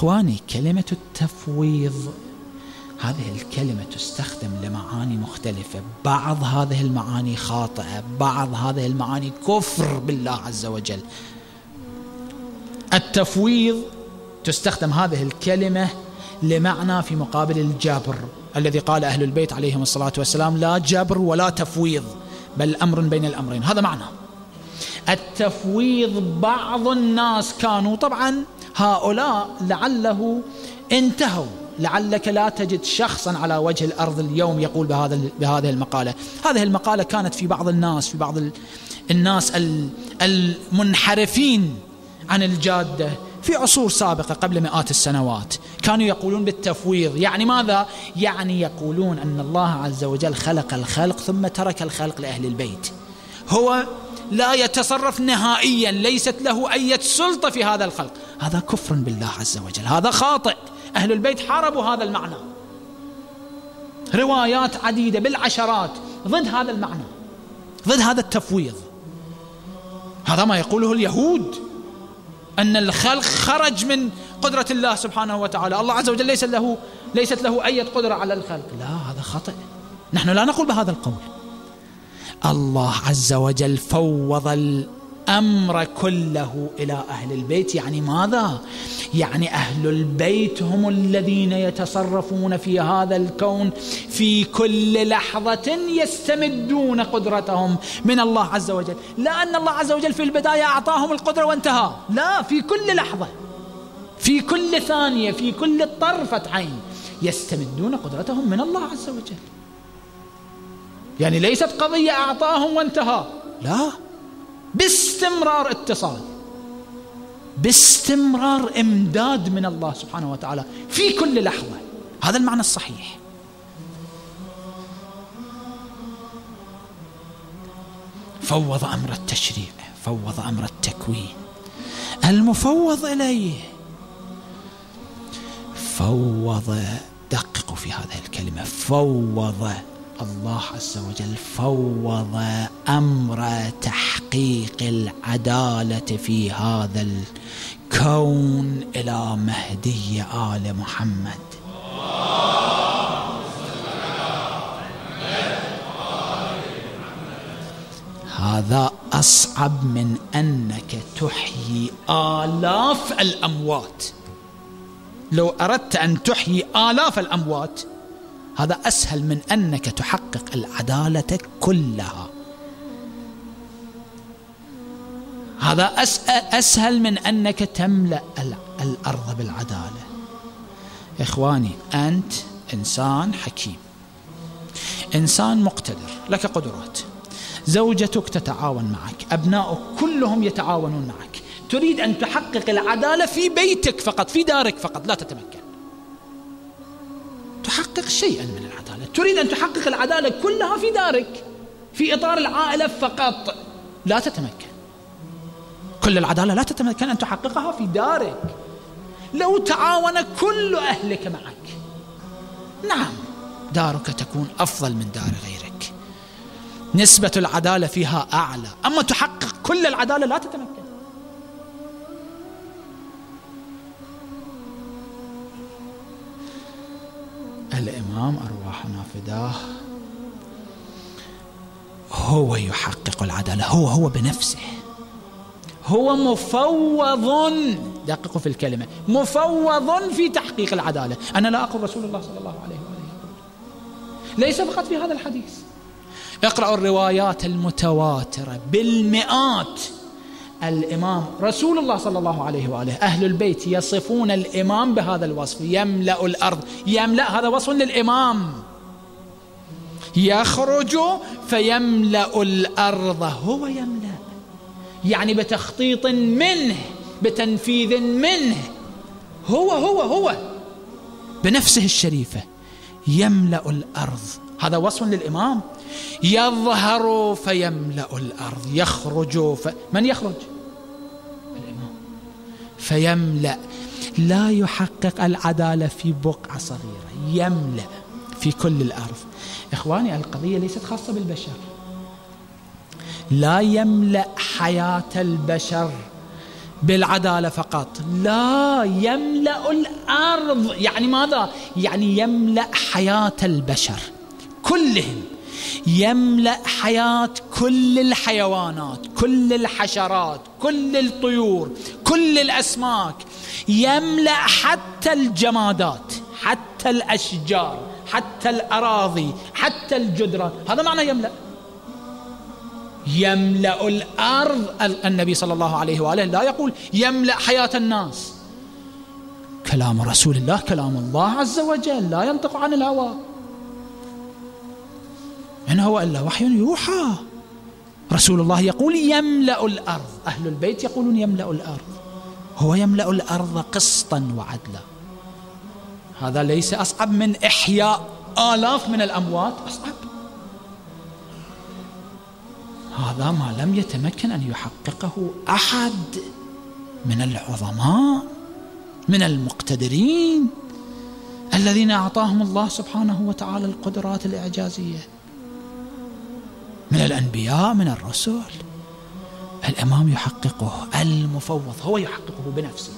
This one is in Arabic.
إخواني كلمة التفويض. هذه الكلمة تستخدم لمعاني مختلفة. بعض هذه المعاني خاطئة بعض هذه المعاني كفر بالله عز وجل. التفويض تستخدم هذه الكلمة لمعنى في مقابل الجبر الذي قال أهل البيت عليهم الصلاة والسلام لا جبر ولا تفويض بل أمر بين الأمرين. هذا معنى. التفويض بعض الناس كانوا طبعا هؤلاء لعله انتهوا لعلك لا تجد شخصا على وجه الأرض اليوم يقول بهذا بهذه المقالة، هذه المقالة كانت في بعض الناس في بعض الناس المنحرفين عن الجادة في عصور سابقة قبل مئات السنوات، كانوا يقولون بالتفويض، يعني ماذا؟ يعني يقولون أن الله عز وجل خلق الخلق ثم ترك الخلق لأهل البيت. هو لا يتصرف نهائيا ليست له أي سلطة في هذا الخلق. هذا كفر بالله عز وجل. هذا خاطئ. أهل البيت حاربوا هذا المعنى. روايات عديدة بالعشرات. ضد هذا المعنى. ضد هذا التفويض. هذا ما يقوله اليهود. أن الخلق خرج من قدرة الله سبحانه وتعالى. الله عز وجل ليس له ليست له أي قدرة على الخلق. لا هذا خطأ نحن لا نقول بهذا القول. الله عز وجل فوض الأمر كله إلى أهل البيت. يعني ماذا؟ يعني أهل البيت هم الذين يتصرفون في هذا الكون في كل لحظة يستمدون قدرتهم من الله عز وجل. لا أن الله عز وجل في البداية أعطاهم القدرة وانتهى. لا في كل لحظة في كل ثانية في كل طرفة عين يستمدون قدرتهم من الله عز وجل. يعني ليست قضية أعطاهم وانتهى. لا. باستمرار اتصال. باستمرار إمداد من الله سبحانه وتعالى في كل لحظة. هذا المعنى الصحيح. فوض أمر التشريع فوض أمر التكوين. المفوض إليه. فوض دققوا في هذه الكلمة. فوض. الله عز وجل فوض أمر تحقيق العدالة في هذا الكون إلى مهدي آل محمد. هذا أصعب من أنك تحيي آلاف الأموات. لو أردت أن تحيي آلاف الأموات هذا أسهل من أنك تحقق العدالة كلها. هذا أسهل من أنك تملأ الأرض بالعدالة. إخواني أنت إنسان حكيم. إنسان مقتدر لك قدرات. زوجتك تتعاون معك أبنائك كلهم يتعاونون معك. تريد أن تحقق العدالة في بيتك فقط في دارك فقط لا تتمكن. تحقق شيئا من العدالة. تريد أن تحقق العدالة كلها في دارك في إطار العائلة فقط. لا تتمكن. كل العدالة لا تتمكن أن تحققها في دارك. لو تعاون كل أهلك معك. نعم دارك تكون أفضل من دار غيرك. نسبة العدالة فيها أعلى. أما تحقق كل العدالة لا تتمكن. الإمام أرواحنا فداه. هو يحقق العدالة هو هو بنفسه. هو مفوض دققوا في الكلمة. مفوض في تحقيق العدالة. أنا لا أقول رسول الله صلى الله عليه وآله ليس فقط في هذا الحديث. اقرأوا الروايات المتواترة بالمئات. الإمام رسول الله صلى الله عليه وآله. أهل البيت يصفون الإمام بهذا الوصف. يملأ الأرض. يملأ هذا وصف للإمام. يخرج فيملأ الأرض. هو يملأ. يعني بتخطيط منه بتنفيذ منه. هو هو هو. بنفسه الشريفة. يملأ الأرض. هذا وصف للإمام. يظهر فيملأ الأرض يخرج ف... من يخرج؟ الإمام. فيملأ. لا يحقق العدالة في بقعة صغيرة يملأ في كل الأرض. إخواني القضية ليست خاصة بالبشر. لا يملأ حياة البشر بالعدالة فقط. لا يملأ الأرض. يعني ماذا؟ يعني يملأ حياة البشر كلهم. يملأ حياة كل الحيوانات كل الحشرات كل الطيور كل الأسماك. يملأ حتى الجمادات حتى الأشجار حتى الأراضي حتى الجدران. هذا معنى يملأ. يملأ الأرض. النبي صلى الله عليه وآله لا يقول يملأ حياة الناس. كلام رسول الله كلام الله عز وجل لا ينطق عن الهوى. إن هو إلا وحي يوحى. رسول الله يقول يملأ الأرض. أهل البيت يقولون يملأ الأرض. هو يملأ الأرض قسطا وعدلا. هذا ليس أصعب من إحياء آلاف من الأموات. أصعب. هذا ما لم يتمكن أن يحققه أحد من العظماء من المقتدرين الذين أعطاهم الله سبحانه وتعالى القدرات الإعجازية. من الأنبياء من الرسل. الإمام يحققه المفوض هو يحققه بنفسه.